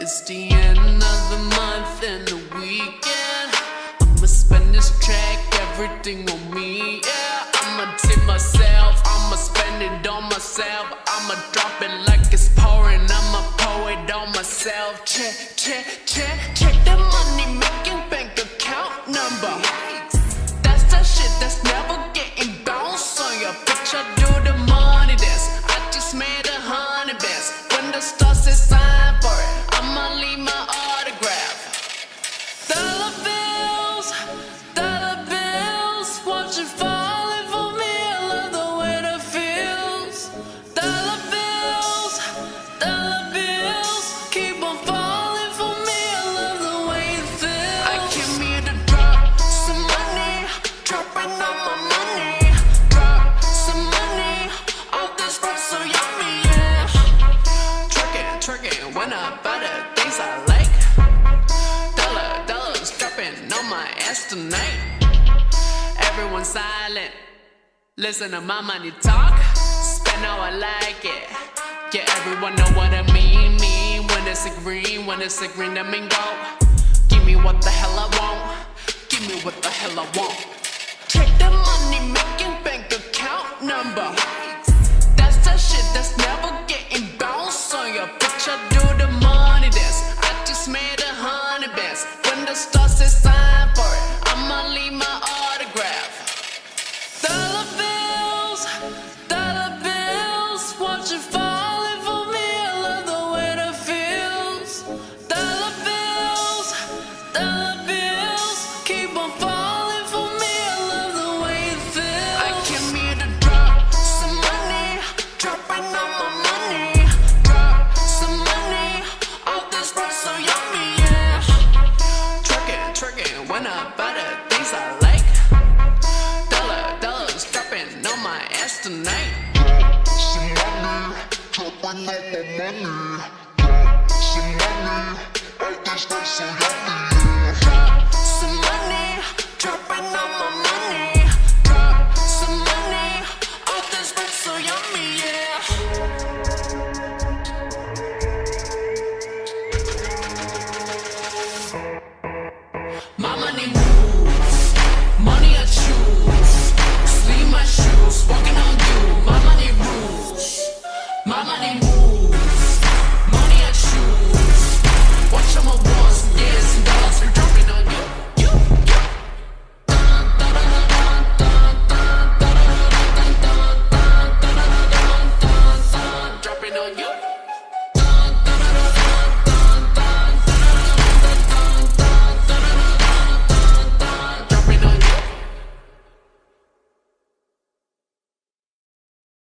It's the end of the month and the weekend. I'ma spend this track, everything on me, yeah. I'ma tip myself, I'ma spend it on myself. I'ma drop it like it's pouring, I'ma pour it on myself. Check, check, check, check the money making bank account number. That's that shit that's never getting bounced on your bitch. I tonight. Everyone silent. Listen to my money talk. Spend how I like it. Yeah, everyone know what I mean. Mean when it's a green, when it's a green, that mean go. Give me what the hell I want. Give me what the hell I want. Check the money making bank account number. That's that shit that's never getting bounced on your bitch. Do the to drop some money, dropping all my money. Drop some money, all this stuff so yummy,